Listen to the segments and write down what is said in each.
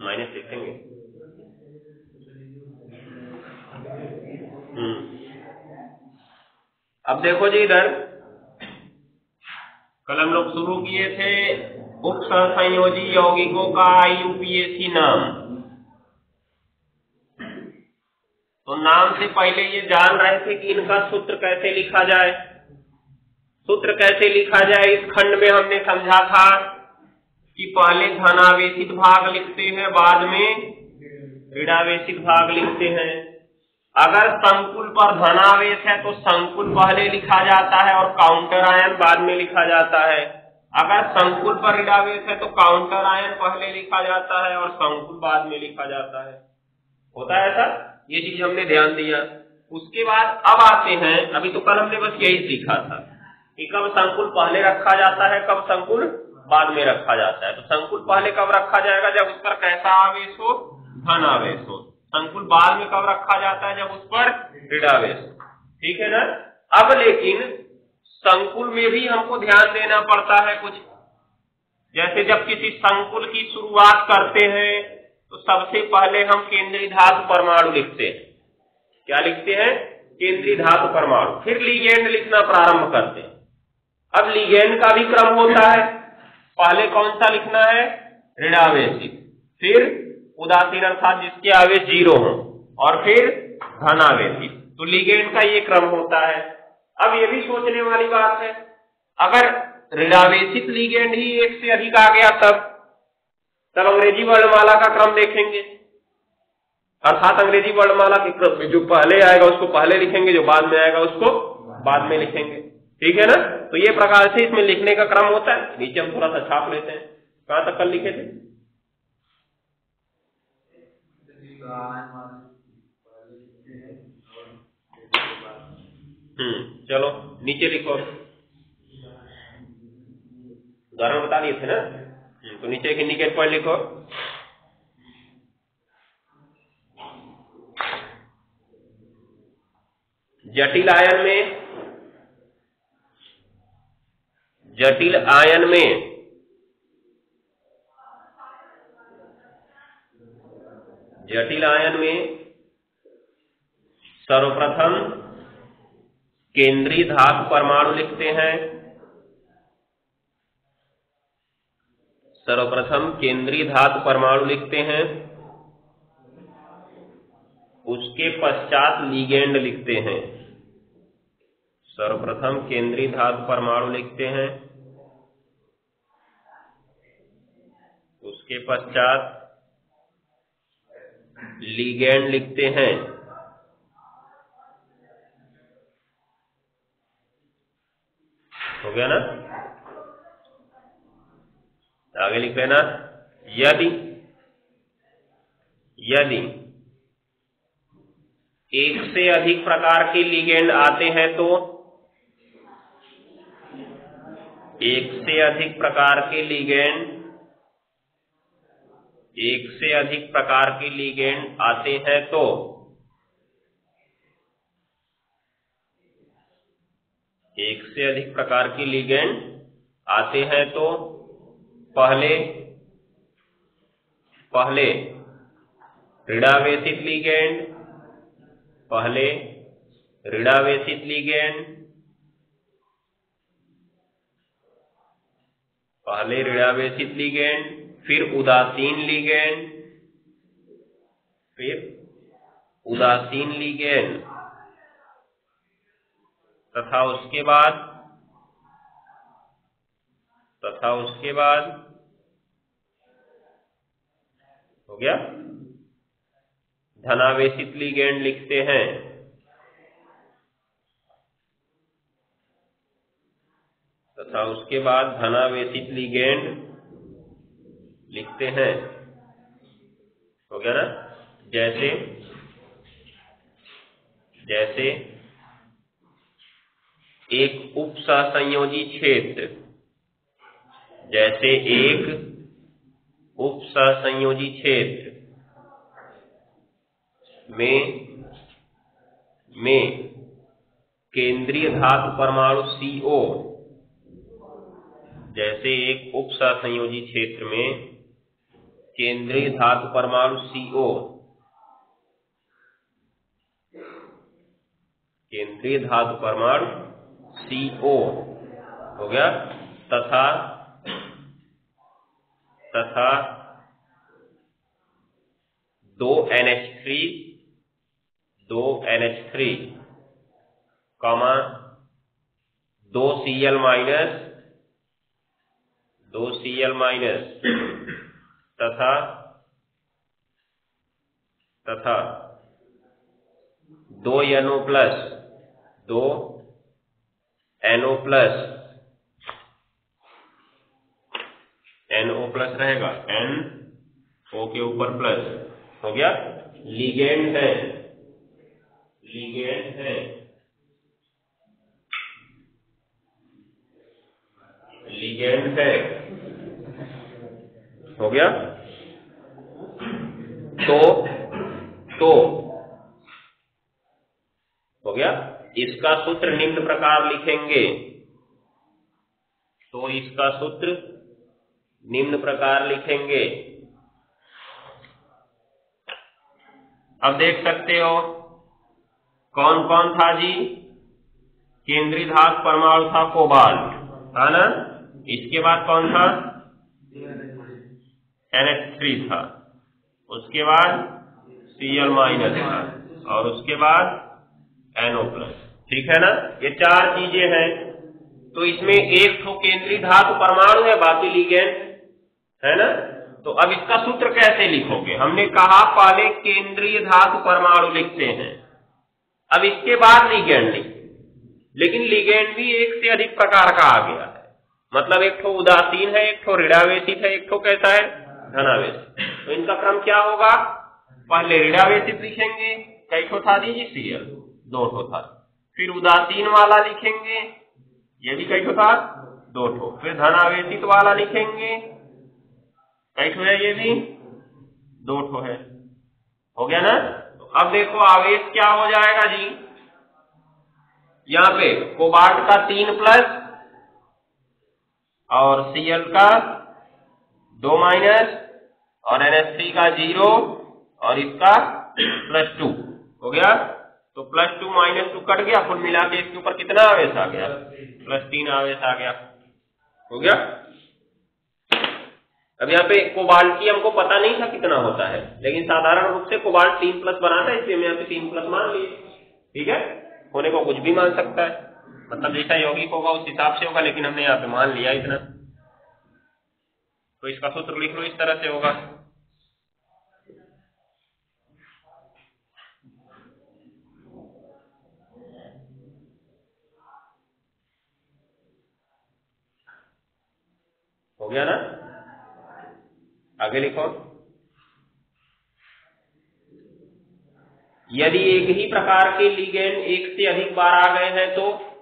Minus लिखेंगे हम्म अब देखो जी इधर। कल हम लोग शुरू किए थे उप संयोजी यौगिकों का यूपीएससी नाम। तो नाम से पहले ये जान रहे थे कि इनका सूत्र कैसे लिखा जाए। सूत्र कैसे लिखा जाए? इस खंड में हमने समझा था कि पहले धनावेशित भाग लिखते हैं, बाद में ऋणावेशित भाग लिखते हैं। अगर संकुल पर धनावेश है तो संकुल पहले लिखा जाता है और काउंटर आयन बाद में लिखा जाता है। अगर संकुल पर ऋणावेश है तो काउंटर आयन पहले लिखा जाता है और संकुल बाद में लिखा जाता है। होता है ऐसा? ये चीज़ हमने ध्यान दिया। उसके बाद अब आते हैं, अभी तो कल हमने बस यही सीखा था। कि कब संकुल पहले रखा जाता है, कब संकुल बाद में रखा जाता है। तो संकुल पहले कब रखा जाएगा? जब उस पर कैसा आवेश हो? धन आवेश हो। संकुल बाद में कब रखा जाता है? जब उस पर ऋणावेश हो। ठीक है ना? अब लेकिन संकुल में भी हमको ध्यान देना पड़ता है कुछ। जैसे जब किसी संकुल की शुरुआत करते हैं तो सबसे पहले हम केंद्रीय धातु परमाणु लिखते हैं। क्या लिखते हैं? केंद्रीय धातु परमाणु। फिर लीगेंड लिखना प्रारंभ करते हैं। अब लीगेंड का भी क्रम होता है। पहले कौन सा लिखना है? ऋणावेशित फिर उदासीन अर्थात जिसके आवेश ज़ीरो हो और फिर धनावेशित तो लीगेंड का ये क्रम होता है। अब ये भी सोचने वाली बात है। अगर ऋणावेशित लीगेंड ही एक से अधिक आ गया तब तब अंग्रेज़ी वर्णमाला का क्रम देखेंगे। अर्थात अंग्रेज़ी वर्णमाला के क्रम जो पहले आएगा उसको पहले लिखेंगे, जो बाद में आएगा उसको बाद में लिखेंगे। ठीक है ना? तो ये प्रकार से इसमें लिखने का क्रम होता है। नीचे हम थोड़ा सा छाप लेते हैं। कहाँ तक कल लिखे थे? हम्म चलो, नीचे लिखो। उदाहरण बता दिए थे ना? तो नीचे एक इंडिकेट पॉइंट लिखो। जटिल आयन में जटिल आयन में। जटिल आयन में सर्वप्रथम केंद्रीय धातु परमाणु लिखते हैं। सर्वप्रथम केंद्रीय धातु परमाणु लिखते हैं। उसके पश्चात लीगेंड लिखते हैं। सर्वप्रथम केंद्रीय धातु परमाणु लिखते हैं। उसके पश्चात लीगेंड लिखते हैं। हो गया ना? आगे लिख लेना। यदि यदि एक से अधिक प्रकार के लिगेंड आते हैं तो एक से अधिक प्रकार के लिगेंड एक से अधिक प्रकार के लिगेंड आते हैं तो एक से अधिक प्रकार के लिगेंड आते हैं तो पहले पहले ऋणावेशित लिगेंड, पहले ऋणावेशित लिगेंड, पहले ऋणावेशित लिगेंड फिर उदासीन लिगेंड, फिर उदासीन लिगेंड, तथा उसके बाद, तथा उसके बाद, हो गया? धनावेशित लिगेंड लिखते हैं। तथा उसके बाद धनावेशित लिगेंड लिखते हैं। हो गया ना जैसे जैसे, एक उप संयोजी क्षेत्र। जैसे एक उप संयोजी क्षेत्र में में केंद्रीय धातु परमाणु सीओ जैसे एक उप संयोजी क्षेत्र में केंद्रीय धातु परमाणु CO केंद्रीय धातु परमाणु CO हो गया। तथा तथा दो NH3 दो NH3 कॉमा दो Cl माइनस दो Cl माइनस तथा तथा दो NO प्लस दो एनओ प्लस एनओ प्लस रहेगा। N O के ऊपर प्लस हो गया? लिगेंड है। लिगेंड है। लिगेंड है। हो गया। तो तो हो गया। इसका सूत्र निम्न प्रकार लिखेंगे। तो इसका सूत्र निम्न प्रकार लिखेंगे। अब देख सकते हो, कौन कौन था जी? केंद्रीय धात परमाणु था कोबाल्ट, है ना? इसके बाद कौन था? NH3 था। उसके बाद Cl माइनस था और उसके बाद एनओ प्लस ठीक है ना? ये चार चीज़ें हैं। तो इसमें एक तो केंद्रीय धातु परमाणु है, बाकी लिगेंड है ना? तो अब इसका सूत्र कैसे लिखोगे? हमने कहा, पहले केंद्रीय धातु परमाणु लिखते हैं। अब इसके बाद लिगेंड लिख। लेकिन लिगेंड भी एक से अधिक प्रकार का आ गया है। मतलब एक ठो उदासीन है, एक ठो ऋणावेशित है, एक ठो कैसा है? धनावेशित तो इनका क्रम क्या होगा? पहले ऋणावेशित लिखेंगे कई ठो था दीजिए सीएल दो ठो था फिर उदासीन वाला लिखेंगे, ये भी कई ठो था दो ठो फिर धनावेशित वाला लिखेंगे कई ठो है ये भी दो ठो है। हो गया ना? तो अब देखो आवेश क्या हो जाएगा जी। यहाँ पे कोबाल्ट का तीन प्लस और सीएल का दो माइनस और एनएस का ज़ीरो और इसका प्लस टू हो गया? तो plus two minus two cut गया, कुल मिला के इसके ऊपर कितना आवेश आ गया? प्लस तीन आवेश आ गया, हो गया? अब यहाँ पे कोबाल्ट की हमको पता नहीं था कितना होता है, लेकिन साधारण रूप से कोबाल्ट तीन प्लस बनाता है, इसलिए हम यहाँ पे तीन प्लस मान लिए, ठीक है? होने को कुछ भी मान सकता है मतलब जैसा यौगिक होगा उस हिसाब से होगा, लेकिन हमने यहाँ पे मान लिया इतना। तो इसका सूत्र लिख लो, इस तरह से होगा। हो गया ना? आगे लिखो। यदि एक ही प्रकार के लिगेंड एक से अधिक बार आ गए हैं तो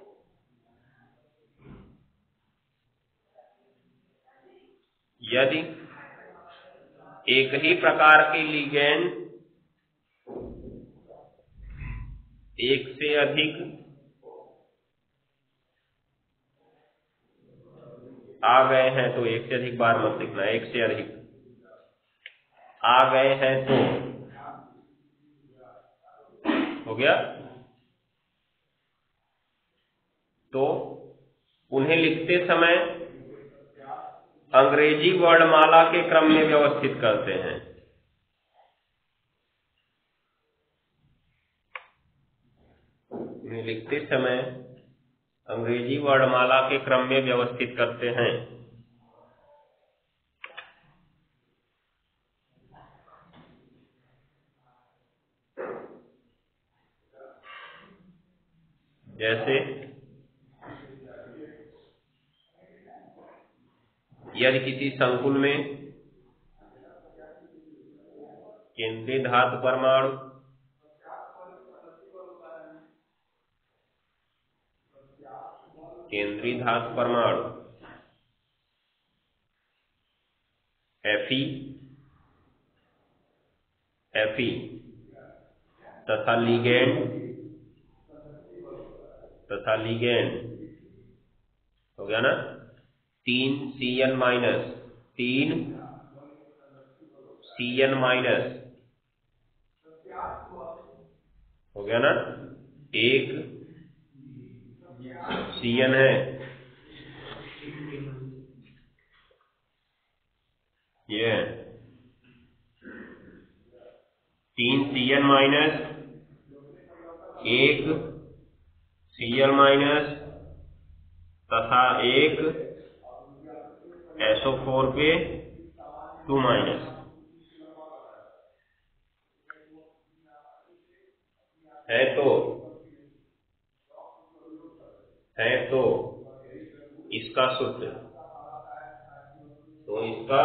यदि एक ही प्रकार के लिगेंड एक से अधिक आ गए हैं तो एक से अधिक बार मत लिखना, एक से अधिक। आ गए हैं तो हो गया? तो उन्हें लिखते समय अंग्रेज़ी वर्णमाला के क्रम में व्यवस्थित करते हैं। लिखते समय अंग्रेज़ी वर्णमाला के क्रम में व्यवस्थित करते हैं। जैसे यदि किसी संकुल में। केंद्रीय धातु परमाणु। केंद्रीय धातु परमाणु। एफी एफी तथा लिगेंड तथा लिगेंड हो गया ना? तीन सी एन माइनस तीन सी एन माइनस हो गया ना? एक सी एन है। ये तीन सी एन माइनस एक सी एल माइनस तथा एक एसओ फोर पे टू माइनस है तो है तो इसका सूत्र। तो इसका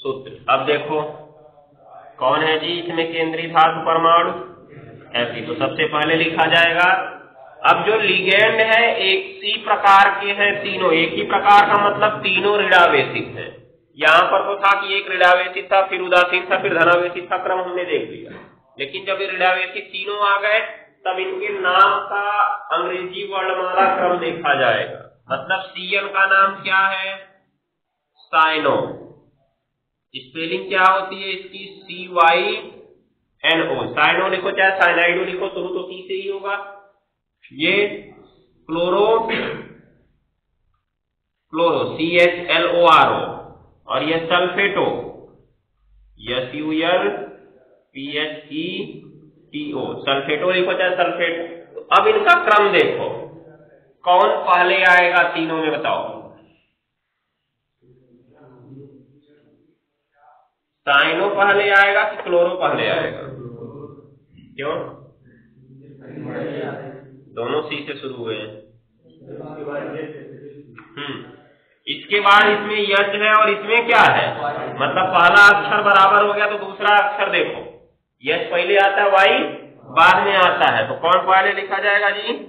सूत्र। अब देखो, कौन है जी? इसमें केंद्रीय धातु परमाणु। ऐसी तो सबसे पहले लिखा जाएगा अब जो लिगेंड है, एक सी प्रकार के हैं तीनों। एक ही प्रकार का मतलब तीनों ऋणावेशित है। यहाँ पर तो था कि एक ऋणावेशित था, फिर उदासीन था, फिर धनावेशित था, क्रम हमने देख लिया। लेकिन जब ऋणावेशित तीनों आ गए, तब इनके नाम का अंग्रेज़ी वर्णमाला क्रम देखा जाएगा। मतलब सीएन का नाम क्या है? साइनो। स्पेलिंग क्या होती है इसकी? C Y N O. Cyano लिखो, चाहे साइनाइडो लिखो तो तो सी से ही होगा। ये chloro chloro C H L O R O और ये sulphato S U L P H A T O sulphato लिखो चाहे सल्फेट अब इनका क्रम देखो। कौन पहले आएगा तीनों में बताओ। साइनो पहले आएगा कि क्लोरो पहले आएगा? क्यों? सी से शुरू हुए हैं। हम्म। इसके बाद इसमें यश है और इसमें क्या है? मतलब पहला अक्षर बराबर हो गया तो दूसरा अक्षर देखो। यश पहले आता है वाई बाद में आता है। तो कौन पहले लिखा जाएगा जी?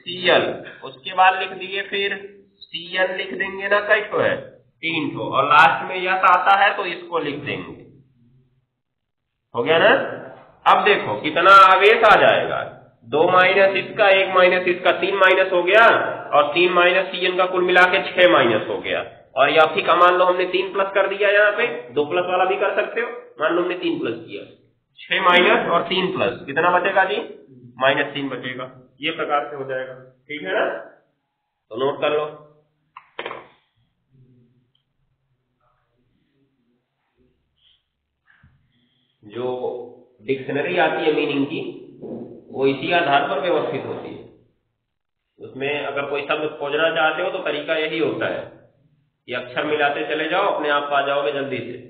सीएल। उसके बाद लिख दिए फिर सीएल लिख देंगे ना कई तो है? तीन तो और लास्ट में यश आता है तो इसको लिख देंगे। हो गया ना? अब देखो कितना आवेश आ जाएगा। दो माइनस इसका, एक माइनस इसका, तीन माइनस हो गया, और तीन माइनस सी एन का कुल मिला के छह माइनस हो गया। और या फिर मान लो हमने तीन प्लस कर दिया यहाँ पे, दो प्लस वाला भी कर सकते हो। मान लो हमने तीन प्लस किया। छह माइनस और तीन प्लस कितना बचेगा जी? माइनस तीन बचेगा। ये प्रकार से हो जाएगा। ठीक है ना? तो नोट कर लो। जो डिक्शनरी आती है मीनिंग की वो इसी आधार पर व्यवस्थित होती है। उसमें अगर कोई शब्द खोजना चाहते हो तो तरीका यही होता है कि अक्षर मिलाते चले जाओ, अपने आप आ जाओगे जल्दी से।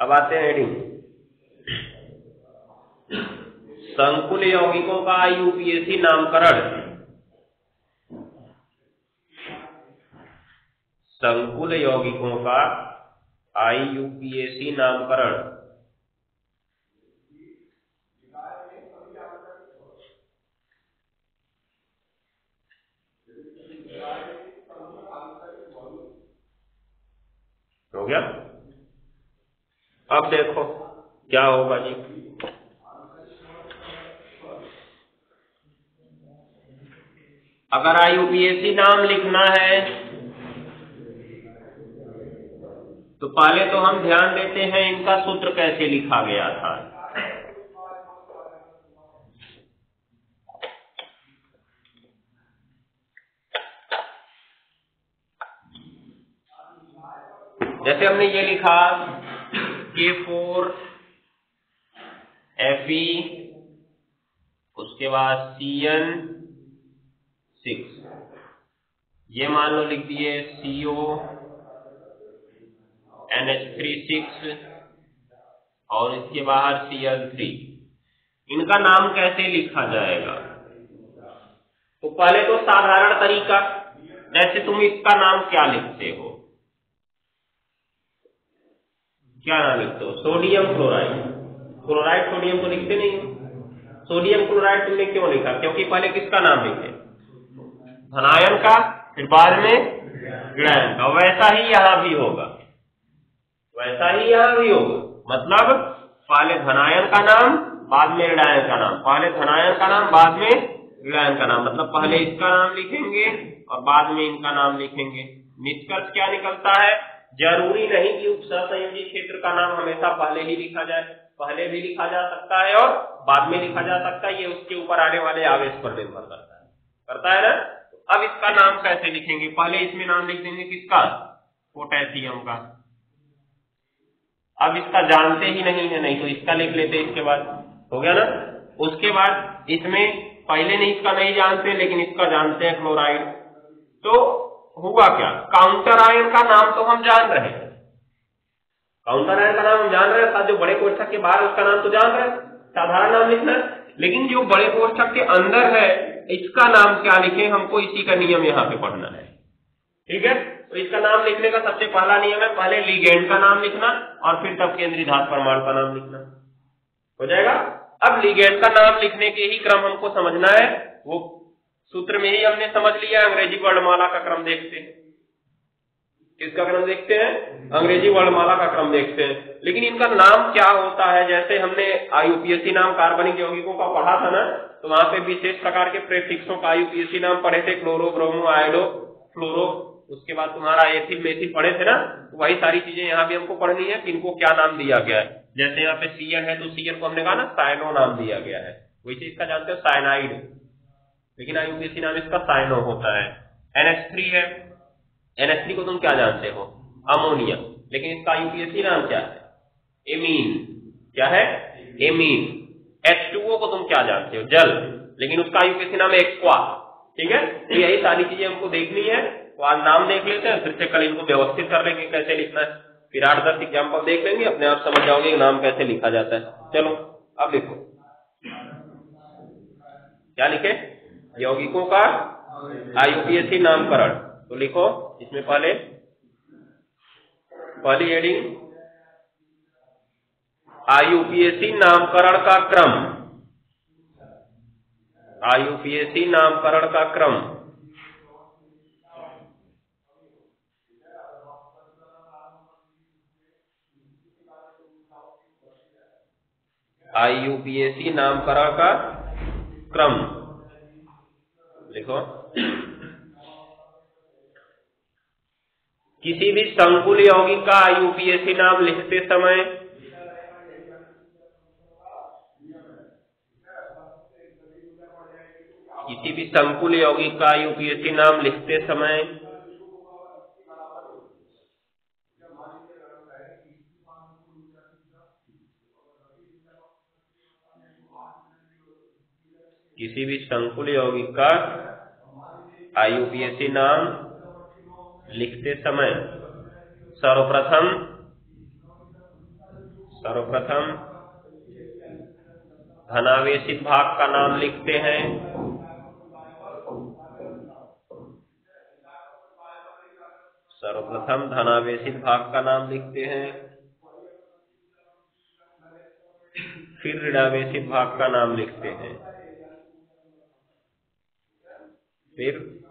अब आते हैं हेडिंग संकुल यौगिकों का यूपीएससी नामकरण संकुल यौगिकों का आईयूपीएसी नामकरण। हो गया? अब देखो, क्या होगा जी? अगर आईयूपीएससी नाम लिखना है तो पहले तो हम ध्यान देते हैं इनका सूत्र कैसे लिखा गया था। जैसे हमने ये लिखा के फोर एफ़ उसके बाद सी एन सिक्स ये मान लो लिख दिए CO N H three six और इसके बाहर सी एल थ्री इनका नाम कैसे लिखा जाएगा? तो पहले तो साधारण तरीका, जैसे तुम इसका नाम क्या लिखते हो? क्या नाम लिखते हो? Sodium chloride. क्लोराइड सोडियम तो लिखते नहीं हो? सोडियम क्लोराइड तुमने क्यों लिखा? क्योंकि पहले किसका नाम लिखे? धनायन का, फिर बाद में ऋणायन का। वैसा ही यहाँ भी होगा। वैसा ही यहाँ भी होगा। मतलब पहले धनायन का नाम, बाद में ऋणायन का नाम। पहले धनायन का नाम, बाद में ऋणायन का नाम। मतलब पहले इसका नाम लिखेंगे और बाद में इनका नाम लिखेंगे। निष्कर्ष क्या निकलता है? ज़रूरी नहीं कि उप संयोजी क्षेत्र का नाम हमेशा पहले ही लिखा जाए। पहले भी लिखा जा सकता है और बाद में लिखा जा सकता है। ये उसके ऊपर आने वाले आवेश पर निर्भर करता है। करता है ना? अब इसका नाम कैसे लिखेंगे? पहले इसमें नाम लिख देंगे किसका? पोटेशियम का। अब इसका जानते ही नहीं है, नहीं तो इसका लिख लेते इसके बाद। हो गया ना? उसके बाद इसमें पहले नहीं, इसका नहीं जानते, लेकिन इसका जानते हैं क्लोराइड। तो हुआ क्या? काउंटर आयन का नाम तो हम जान रहे हैं। काउंटर आयन का नाम हम जान रहे हैं जो बड़े कोष्ठक के बाहर उसका नाम तो जान रहे हैं। साधारण नाम लिखना। लेकिन जो बड़े कोष्ठक के अंदर है इसका नाम क्या लिखें? हमको इसी का नियम यहाँ पे पढ़ना है। ठीक है? तो इसका नाम लिखने का सबसे पहला नियम है, पहले लिगेंड का नाम लिखना और फिर तब केंद्रीय धातु प्रमाण का नाम लिखना। हो जाएगा? अब लिगेंड का नाम लिखने के ही क्रम हमको समझना है। वो सूत्र में ही हमने समझ लिया, अंग्रेज़ी वर्णमाला का क्रम देखते हैं। किसका क्रम देखते हैं? अंग्रेज़ी वर्णमाला का क्रम देखते हैं। लेकिन इनका नाम क्या होता है? जैसे हमने आईयूपीएससी नाम कार्बनिक यौगिकों का पढ़ा था ना तो वहाँ पे विशेष प्रकार के प्रेफिक्सों का आईयूपीएससी नाम पढ़े थे क्लोरो ब्रोमो आयोडो, फ्लोरो, उसके बाद तुम्हारा एथिल मेथिल पढ़े थे ना तो वही सारी चीज़ें यहाँ भी हमको पढ़नी है इनको क्या नाम दिया गया है। जैसे यहाँ पे सीएन है तो सीएन को हमने कहा ना साइनो नाम दिया गया है। वैसे इसका जानते हो साइनाइड लेकिन आयुपीएससी नाम इसका साइनो होता है। NH3 है NH3 को तुम क्या जानते हो? अमोनिया लेकिन इसका आयुपीएससी नाम क्या है? एमीन क्या है? एमीन H2O को तुम क्या जानते हो? जल. लेकिन उसका आयुपीएससी नाम है एक्वा ठीक है? तो यही सारी चीज़ें हमको देखनी है। तो आज नाम देख लेते हैं, फिर से कल इनको व्यवस्थित कर लेंगे, कैसे लिखना है। फिर आठ दस एग्ज़ाम्पल देख लेंगे, अपने आप समझ जाओगे नाम कैसे लिखा जाता है। चलो, अब लिखो क्या लिखे? यौगिकों का आईयूपीएससी नामकरण। तो लिखो इसमें पहले, पहली हेडिंग आईयूपीएससी नामकरण का क्रम। आईयूपीएससी नामकरण का क्रम। आईयूपीएससी नामकरण का क्रम। लिखो किसी भी संकुल यौगिक का आईयूपीएससी नाम लिखते समय किसी भी संकुल यौगिक का यूपीएससी नाम लिखते समय किसी भी संकुल यौगिक का आईयूपीएससी नाम लिखते समय सर्वप्रथम सर्वप्रथम धनावेशित भाग का नाम लिखते हैं। सर्वप्रथम धनावेशित भाग का नाम लिखते हैं। फिर ऋणावेशित भाग का नाम लिखते हैं। फिर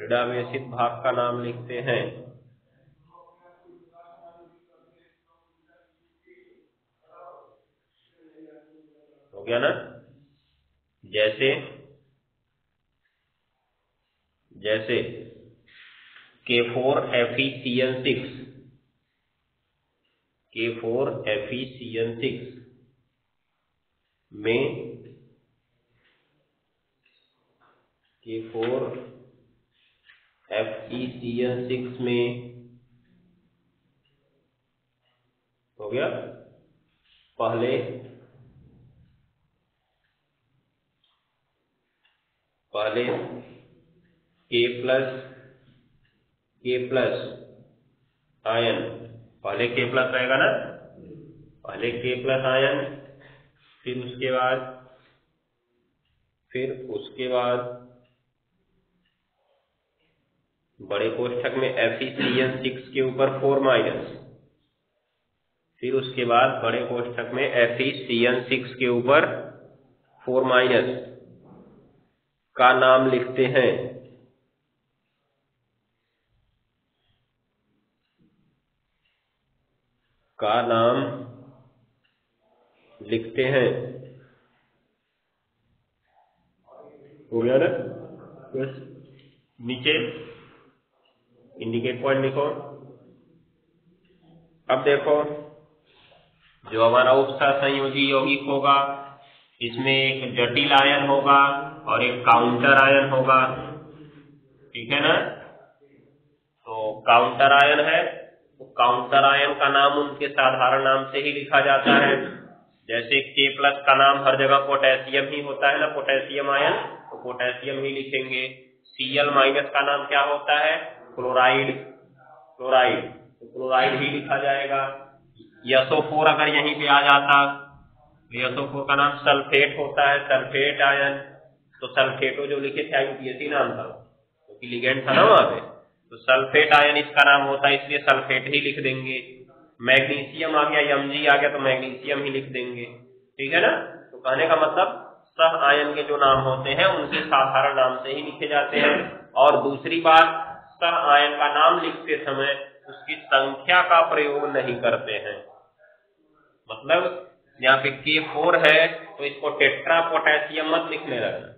ऋणावेशित भाग का नाम लिखते हैं। हो गया ना? जैसे जैसे K four F E C N six K four F E C N six में K four F E C N six में हो गया। पहले पहले के प्लस के प्लस आयन पहले के प्लस रहेगा ना? पहले के प्लस आयन फिर उसके बाद, फिर उसके बाद बड़े कोष्ठक में एफ़ सिक्स के ऊपर फोर माइनस फिर उसके बाद बड़े कोष्ठक में एफ़ सिक्स के ऊपर फोर माइनस का नाम लिखते हैं। का नाम लिखते हैं। हो गया ना? बस नीचे। इंडिकेट पॉइंट लिखो। अब देखो, जो हमारा उपसा संयोजी यौगिक होगा, इसमें एक जटिल आयन होगा और एक काउंटर आयन होगा। ठीक है ना? तो काउंटर आयन है तो काउंटर आयन का नाम उनके साधारण नाम से ही लिखा जाता है। जैसे के प्लस का नाम हर जगह पोटेशियम ही होता है ना, पोटेशियम आयन तो पोटेशियम ही लिखेंगे। सीएल माइनस का नाम क्या होता है? Chloride chloride. तो क्लोराइड ही लिखा जाएगा। यसो फोर अगर यहीं पे आ जाता तो यसो फोर का नाम सल्फेट होता है, सल्फेट आयन। तो सल्फेटो जो लिखे थे आईयूपीएससी नाम था। क्योंकि तो लिगेंड था ना वहाँ पे। तो सल्फेट आयन इसका नाम होता है, इसलिए सल्फेट ही लिख देंगे। मैग्नीशियम आ गया एम आ गया तो मैग्नीशियम ही लिख देंगे। ठीक है ना? तो कहने का मतलब सह आयन के जो नाम होते हैं उनके साधारण नाम से ही लिखे जाते हैं। और दूसरी बात सह आयन का नाम लिखते समय उसकी संख्या का प्रयोग नहीं करते हैं। मतलब यहाँ पे के फोर है तो इसको टेट्रा पोटेशियम मत लिखने लगना।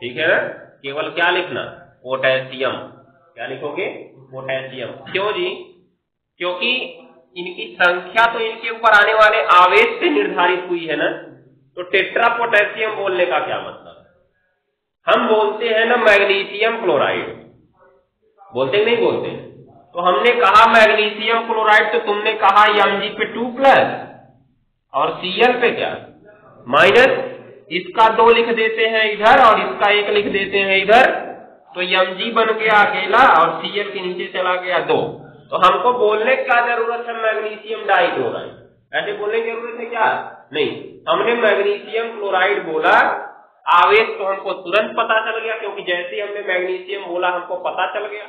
ठीक है ना? केवल क्या लिखना? पोटेशियम। क्या लिखोगे? पोटेशियम। क्यों जी? क्योंकि इनकी संख्या तो इनके ऊपर आने वाले आवेश से निर्धारित हुई है ना? तो टेट्रा पोटेशियम बोलने का क्या मतलब? हम बोलते हैं ना, मैग्नीशियम क्लोराइड। बोलते नहीं बोलते तो हमने कहा मैग्नीशियम क्लोराइड तो तुमने कहा एम जी पे टू प्लस और सीएल पे क्या? माइनस, इसका दो लिख देते हैं इधर और इसका एक लिख देते हैं इधर। तो एम जी बन गया अकेला और सीएल के नीचे चला गया दो। तो हमको बोलने क्या ज़रूरत है मैग्नीशियम डाइक्लोराइड? ऐसे बोलने की ज़रूरत है क्या? नहीं। हमने मैग्नीशियम क्लोराइड बोला। आवेश तो हमको तुरंत पता चल गया, क्योंकि जैसे हमने मैग्नीशियम बोला, हमको पता चल गया।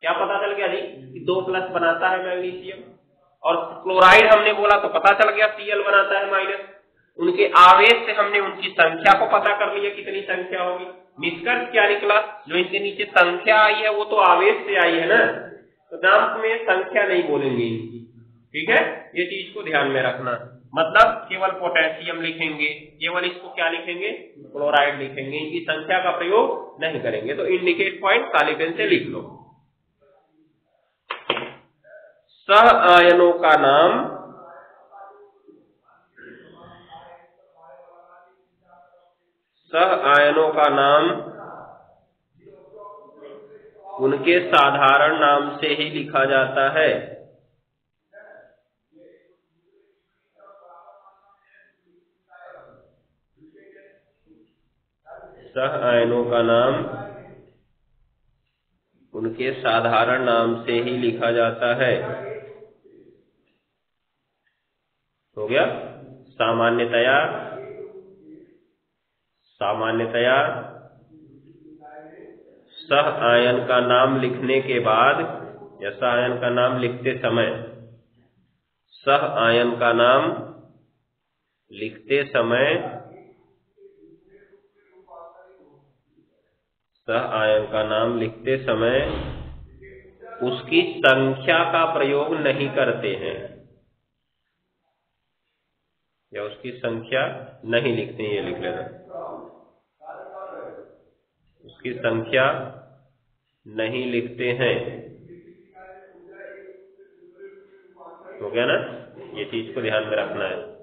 क्या पता चल गया जी? कि दो प्लस बनाता है मैग्नीशियम और क्लोराइड हमने बोला तो पता चल गया सीएल बनाता है माइनस उनके आवेश से हमने उनकी संख्या को पता कर लिया कितनी संख्या होगी। निष्कर्ष क्या निकला? जो इनके नीचे संख्या आई है, वो तो आवेश से आई है ना। तो नाम में संख्या नहीं बोलेंगे इनकी। ठीक है? ये चीज़ को ध्यान में रखना। मतलब केवल पोटेशियम लिखेंगे। केवल इसको क्या लिखेंगे? क्लोराइड लिखेंगे। इनकी संख्या का प्रयोग नहीं करेंगे। तो इंडिकेट पॉइंट काली पेन से लिख लो। सह आयनों का नाम सह आयनों का नाम उनके साधारण नाम से ही लिखा जाता है। सह आयनों का नाम उनके साधारण नाम से ही लिखा जाता है। हो गया। सामान्यतया सामान्यतया सह आयन का नाम लिखने के बाद या सह आयन का नाम लिखते समय, सह आयन का नाम लिखते समय, सह आयन का नाम लिखते समय उसकी संख्या का प्रयोग नहीं करते हैं। या उसकी संख्या नहीं लिखते ये लिख लेना। उसकी संख्या नहीं लिखते हैं। हो गया ना? ये चीज़ को ध्यान में रखना है।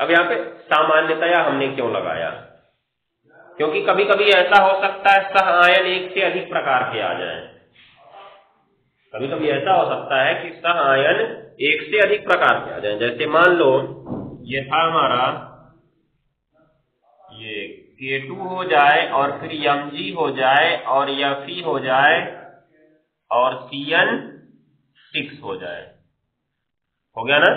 अब यहाँ पे सामान्यतया हमने क्यों लगाया? क्योंकि कभी कभी ऐसा हो सकता है, सह आयन एक से अधिक प्रकार के आ जाएँ। कभी कभी ऐसा हो सकता है कि सह आयन एक से अधिक प्रकार के आ जाए। जैसे मान लो, ये था हमारा, ये K2 हो जाए और फिर Mg हो जाए और Fe हो जाए और Cn सिक्स हो जाए। हो गया ना?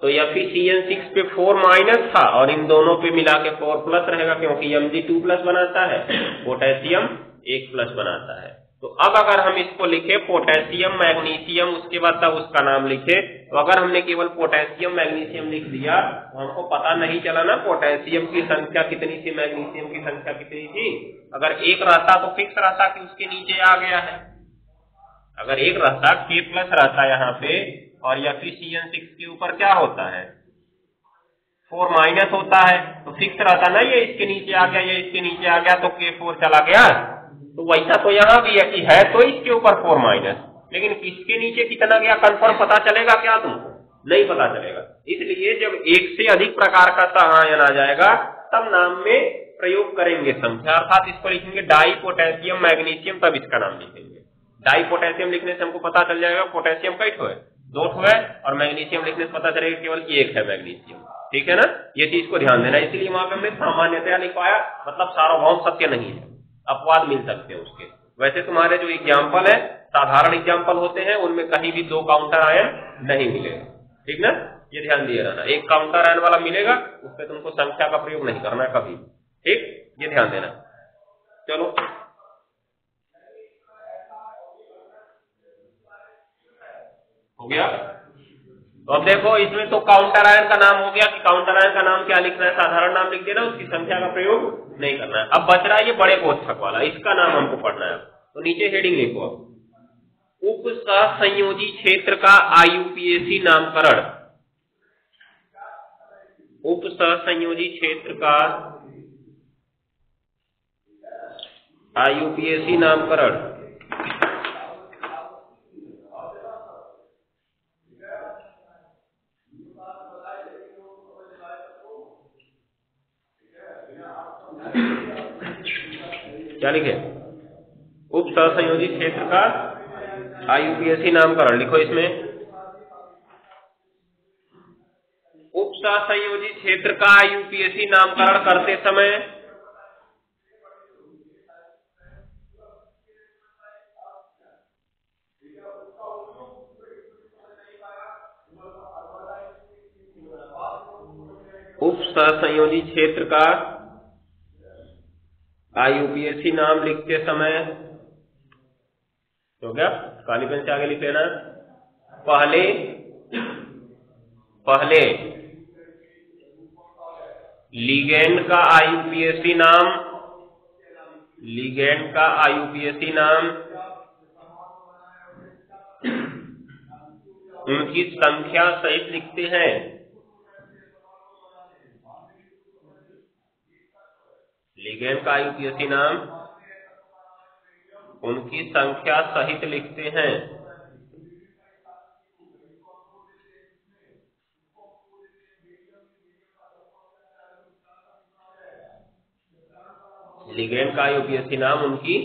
तो Fe Cn सिक्स पे फोर माइनस था और इन दोनों पे मिला के फोर प्लस रहेगा क्योंकि Mg टू प्लस बनाता है। पोटेशियम एक प्लस बनाता है। तो अब अगर हम इसको लिखे पोटेशियम, मैग्नीशियम, उसके बाद तब उसका नाम लिखे तो अगर हमने केवल पोटेशियम, मैग्नीशियम लिख दिया तो हमको पता नहीं चला ना पोटेशियम की संख्या कितनी थी, मैग्नीशियम की संख्या कितनी थी। अगर एक रहता तो फिक्स रहता कि उसके नीचे आ गया है। अगर एक रहता के प्लस रहता यहाँ पे, और या फिर सी एन सिक्स के ऊपर क्या होता है? फोर माइनस होता है तो फिक्स रहता ना ये इसके नीचे आ गया, ये इसके नीचे आ गया तो के फोर चला गया। तो वैसा तो यहाँ भी है कि है तो इसके ऊपर फोर माइनस लेकिन किसके नीचे कितना गया कंफर्म पता चलेगा क्या तुमको? नहीं पता चलेगा। इसलिए जब एक से अधिक प्रकार का सहायन आ जाएगा, तब नाम में प्रयोग करेंगे संख्या। अर्थात इसको लिखेंगे डाई पोटेशियम मैग्नीशियम तब इसका नाम लिखेंगे। डाई पोटेशियम लिखने से हमको पता चल जाएगा पोटेशियम कई ठो है दो ठो है, और मैग्नीशियम लिखने से पता चलेगा केवल एक है मैग्नीशियम ठीक है ना? ये चीज़ को ध्यान देना। इसलिए वहाँ पर हमने सामान्यतया लिखवाया मतलब सार्वभौम सत्य नहीं है। अपवाद मिल सकते हैं उसके। वैसे तुम्हारे जो एग्ज़ाम्पल है, साधारण एग्ज़ाम्पल होते हैं, उनमें कहीं भी दो काउंटर आयन नहीं मिलेगा। ठीक ना? ये ध्यान दिए रहना। एक काउंटर आयन वाला मिलेगा, उस पर तुमको संख्या का प्रयोग नहीं करना कभी। ठीक? ये ध्यान देना। चलो। हो गया? तो अब देखो, इसमें तो काउंटर आयन का नाम हो गया कि काउंटर आयन का नाम क्या लिखना है? साधारण नाम लिख देना, उसकी संख्या का प्रयोग नहीं करना है। अब बच रहा है ये बड़े कोष्ठक वाला, इसका नाम हमको पढ़ना है। तो नीचे हेडिंग लिखो अब। उप संयोजी क्षेत्र का आईयूपीएसी नामकरण। उप संयोजी क्षेत्र का आईयूपीएसी नामकरण। क्या लिखे उप संयोजी क्षेत्र का आईयूपीएससी नामकरण, लिखो इसमें। उप संयोजी क्षेत्र का आईयूपीएससी नामकरण करते समय उप संयोजी क्षेत्र का आईयूपीएससी नाम लिखते समय तो क्या काली पेन से आगे लिख लेना। पहले पहले, लीगेंड का आईयूपीएससी नाम, लीगेंड का आईयूपीएससी नाम, उनकी संख्या सहित लिखते हैं। लिगेंड का यूपीएससी नाम। उनकी संख्या सहित लिखते हैं। लिगेंड का यूपीएससी नाम उनकी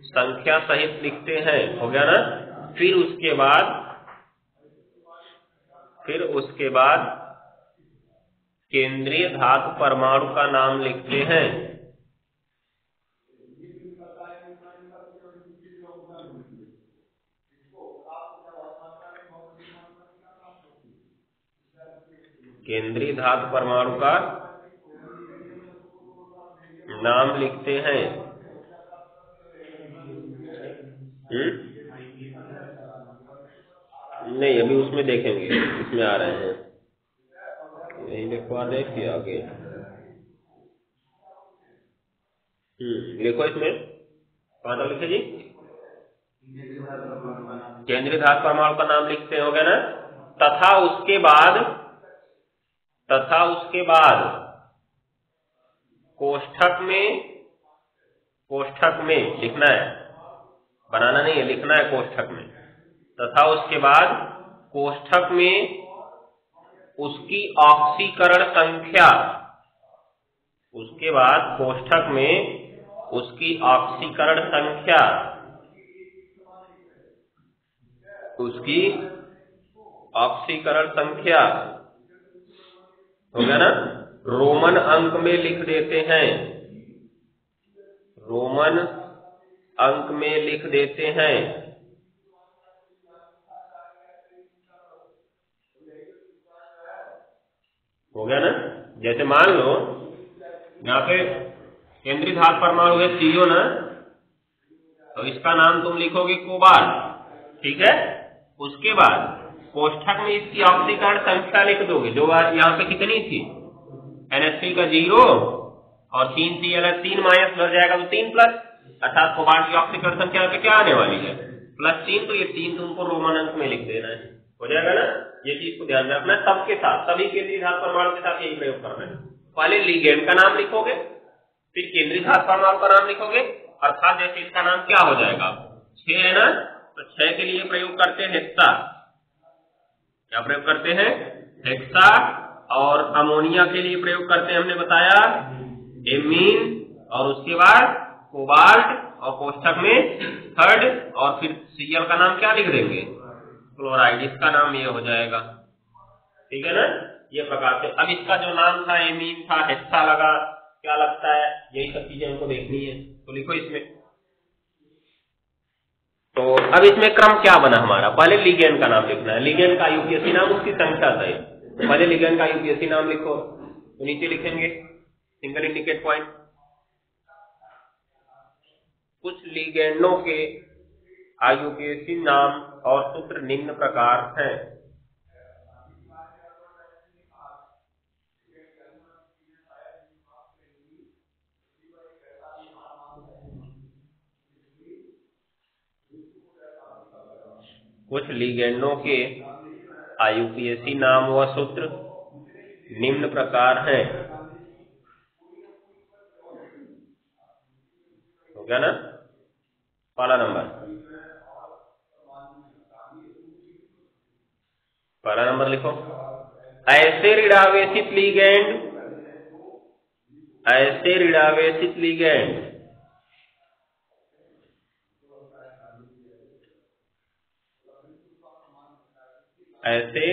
संख्या सहित लिखते हैं। हो गया ना? फिर उसके बाद, फिर उसके बाद केंद्रीय धातु परमाणु का नाम लिखते हैं। केंद्रीय धातु परमाणु का नाम लिखते हैं। हुँ? हम्म? नहीं, अभी उसमें देखेंगे, इसमें आ रहे हैं। यही लिखवा दे फिर आगे। हम्म लिखो इसमें। कहा लिखे जी। केंद्रीय धातु परमाणु का नाम लिखते हो गए ना? तथा उसके बाद तथा उसके बाद कोष्ठक में कोष्ठक में लिखना है। बनाना नहीं है, लिखना है कोष्ठक में। तथा उसके बाद कोष्ठक में उसकी ऑक्सीकरण संख्या, उसके बाद कोष्ठक में उसकी ऑक्सीकरण संख्या, उसकी ऑक्सीकरण संख्या। हो गया ना? रोमन अंक में लिख देते हैं। रोमन अंक में लिख देते हैं। हो गया ना? जैसे मान लो, यहाँ पे केंद्रीय धात परमाणु है सीओ ना? तो इसका नाम तुम लिखोगे कोबाल्ट ठीक है? उसके बाद कोष्ठक में इसकी ऑक्सीकरण संख्या लिख दोगे। जो यहाँ पे कितनी थी? एनएसपी का ज़ीरो और तीन सी एल तीन माइनस लग जाएगा तो तीन प्लस अर्थात कोबाल्ट की ऑक्सीकरण संख्या पे क्या आने वाली है? प्लस तीन तो ये तीन तुमको रोमन अंक में लिख देना है। हो जाएगा ना? ये चीज़ को ध्यान रखना सबके साथ। सभी केंद्रीय धातु परमाणु के साथ यही प्रयोग करना है। पहले लिगेंड का नाम लिखोगे, फिर केंद्रीय धातु परमाणु का नाम लिखोगे। अर्थात जैसे इसका नाम क्या हो जाएगा? छह है ना? तो छह के लिए प्रयोग करते हैं हेक्सा क्या प्रयोग करते हैं? हेक्सा और अमोनिया के लिए प्रयोग करते हैं, हमने बताया। एमीन और उसके बाद कोबाल्ट और कोष्ठक में थर्ड और फिर सीएल का नाम क्या लिख देंगे? क्लोराइड इसका नाम ये हो जाएगा। ठीक है ना? ये प्रकार से। अब इसका जो नाम था एमीन था, हेक्सा लगा, क्या लगता है? यही सब चीज़ें हमको देखनी है। तो लिखो इसमें। तो अब इसमें क्रम क्या बना हमारा? पहले लिगेन का नाम लिखना है। लिगेन का यूपीएससी नाम, उसकी संख्या है पहले लिगेन का यूपीएससी नाम लिखो तो नीचे लिखेंगे सिंगल इंडिकेट पॉइंट कुछ लिगेंडों के आयुपीएसी नाम और सूत्र निम्न प्रकार हैं। कुछ लिगेंडों के आयुपीएससी नाम व सूत्र निम्न प्रकार हैं। हो गया ना? पहला नंबर। पहला नंबर लिखो। ऐसे ऋणावेशित लीगेंड, ऐसे ऋणावेशित लीगेंड। ऐसे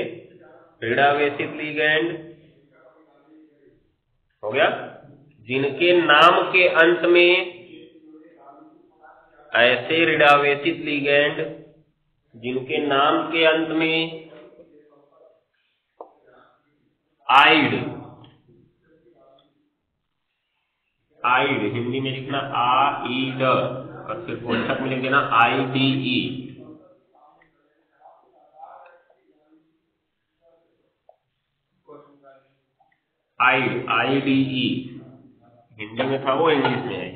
ऋणावेशित लीगेंड हो गया, जिनके नाम के अंत में ऐसे ऋणावेशित लीगेंड, जिनके नाम के अंत में आइड आइड हिंदी में लिखना आ, ई और फिर कोष्ठक में लिख देना आई, डी, ई। आइड आई डी ई हिंदी में था वो इंग्लिश में है।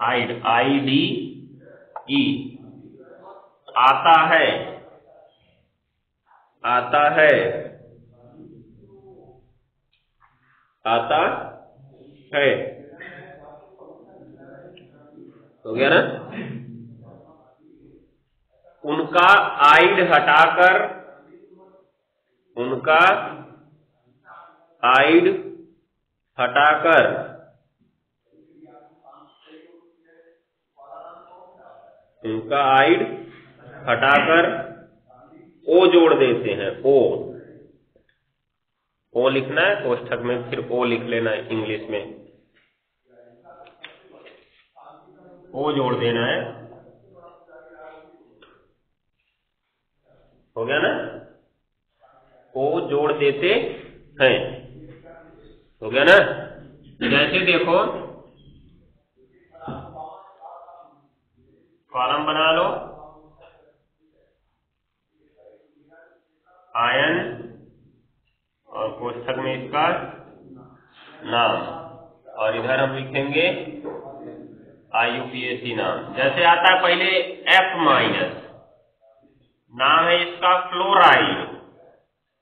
आइड आई डी ई आता है। आता है। आता है। हो गया ना? उनका आइड हटाकर, उनका आइड हटाकर। उनका आइड हटाकर ओ जोड़ देते हैं, ओ। ओ लिखना है, कोष्ठक में फिर ओ लिख लेना है इंग्लिश में। ओ जोड़ देना है। हो गया ना? ओ जोड़ देते हैं। हो गया ना? जैसे देखो कॉलम बना लो। आयन और कोष्ठक में इसका नाम। और इधर हम लिखेंगे आईयूपीएसी नाम। जैसे आता है पहले एफ़ माइनस नाम है इसका फ्लोराइड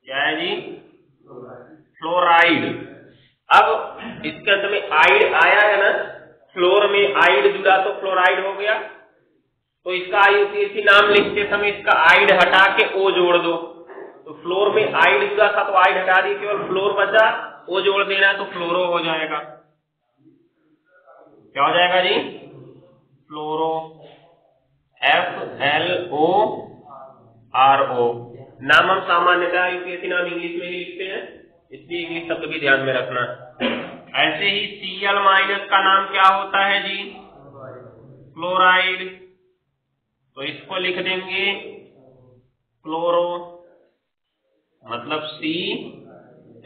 क्या है जी? फ्लोराइड अब इसके अंत में आइड आया है ना, फ्लोर में आइड जुड़ा तो फ्लोराइड हो गया। तो इसका आईयूपीएसी नाम लिखते समय इसका आइड हटा के ओ जोड़ दो। तो फ्लोर में आइड जुड़ा था तो आइड हटा दी केवल फ्लोर बचा ओ जोड़ देना तो फ्लोरो हो जाएगा। क्या हो जाएगा जी? Fluoro F L O R O नाम हम सामान्यतः यूपीएससी नाम इंग्लिश में ही लिखते हैं। इसलिए ये शब्द भी ध्यान में रखना। ऐसे ही Cl- माइनस का नाम क्या होता है जी? क्लोराइड तो इसको लिख देंगे क्लोरो मतलब C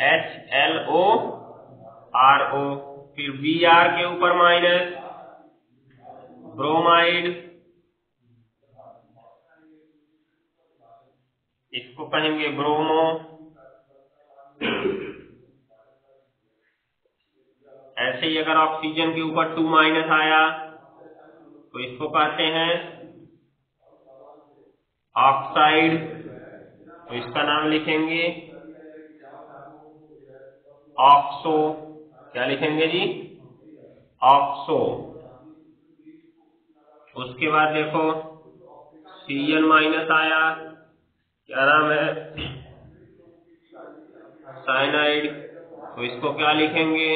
H L O R O फिर बी आर के ऊपर माइनस ब्रोमाइड इसको कहेंगे ब्रोमो ऐसे ही अगर ऑक्सीजन के ऊपर टू माइनस आया तो इसको कहते हैं ऑक्साइड तो इसका नाम लिखेंगे ऑक्सो। क्या लिखेंगे जी? ऑक्सो। उसके बाद देखो सी एन माइनस आया, क्या नाम है? साइनाइड तो इसको क्या लिखेंगे?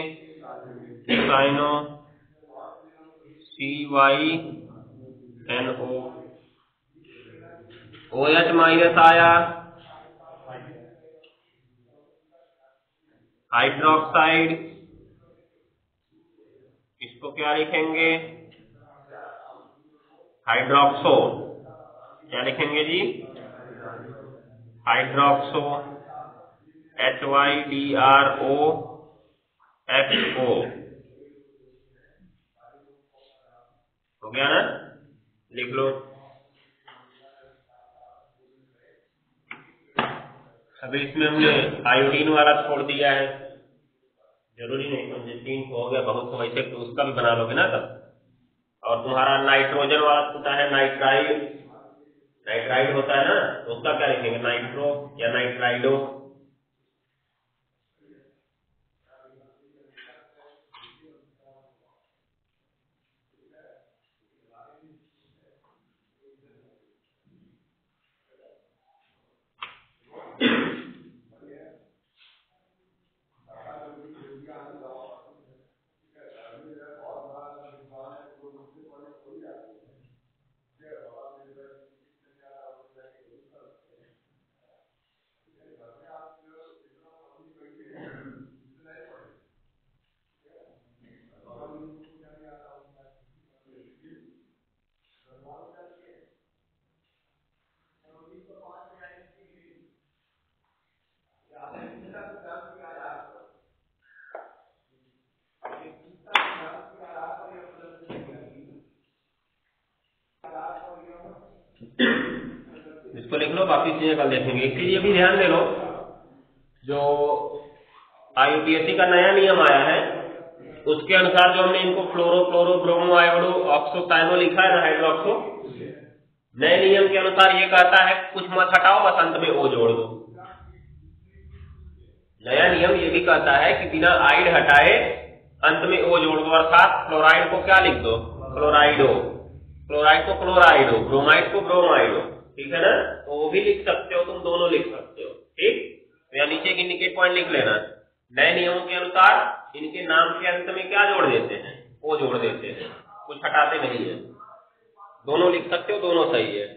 Cyano C Y N O O H minus आया हाइड्रोक्साइड इसको क्या लिखेंगे? हाइड्रोक्सो क्या लिखेंगे जी? Hydroxo H Y D R O X O हो गया ना? लिख लो। अभी इसमें हमने आयोडीन वाला छोड़ दिया है। ज़रूरी नहीं समझे तीन हो गया, बहुत को वैसे तो उसका भी बना लोगे ना तब और तुम्हारा नाइट्रोजन वाला होता है, नाइट्राइड। नाइट्राइड होता है ना तो उसका क्या लिखेंगे? नाइट्रो या नाइट्राइडो। लो बाकी चीज़ें कल देखेंगे एक चीज़ ये भी ध्यान दे लो, जो आईयूपीएससी का नया नियम आया है, उसके अनुसार जो हमने इनको फ्लोरो फ्लोरो ब्रोमो आयोडो ऑक्सोसाइनो लिखा है ना हाइड्रोक्सो नए नियम के अनुसार ये कहता है, कुछ मत हटाओ, बस अंत में ओ जोड़ दो। नया नियम ये भी कहता है कि बिना आइड हटाए अंत में ओ जोड़ दो, अर्थात क्लोराइड को क्या लिख दो? क्लोराइडो क्लोराइड को क्लोराइडो ब्रोमाइड को ब्रोमाइडो ठीक है ना? तो वो भी लिख सकते हो, तुम दोनों लिख सकते हो, ठीक? या यहाँ नीचे के इंडिकेट पॉइंट लिख लेना। नए नियमों के अनुसार इनके नाम के अंत में क्या जोड़ देते हैं? वो जोड़ देते हैं। कुछ हटाते नहीं है। दोनों लिख सकते हो, दोनों सही है।